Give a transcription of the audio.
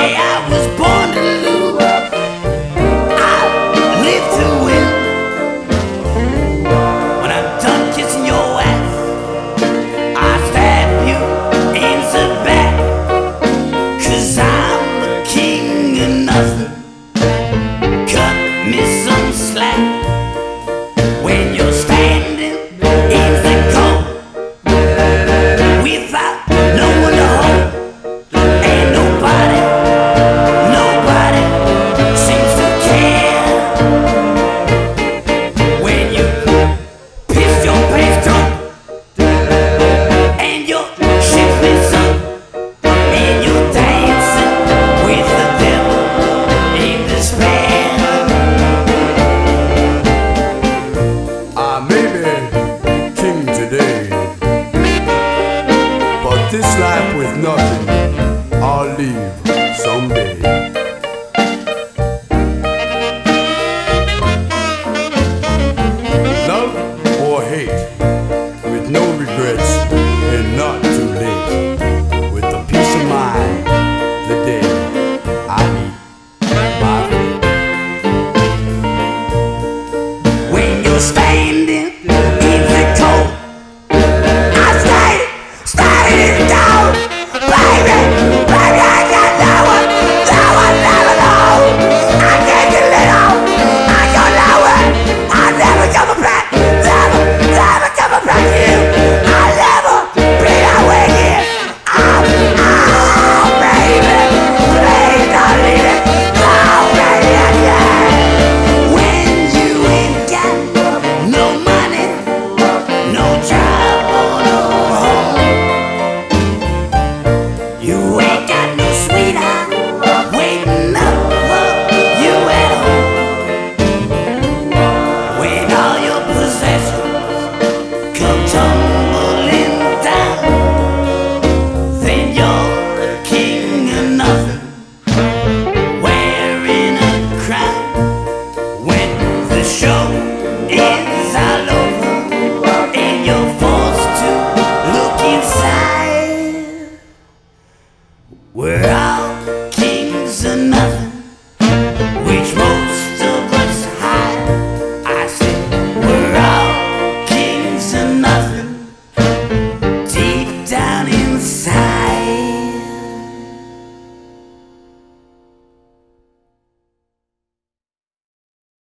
I was this life with nothing, I'll leave someday. Love or hate, with no regrets and not too late. With the peace of mind, the day I meet my fate. When you stay. We're out.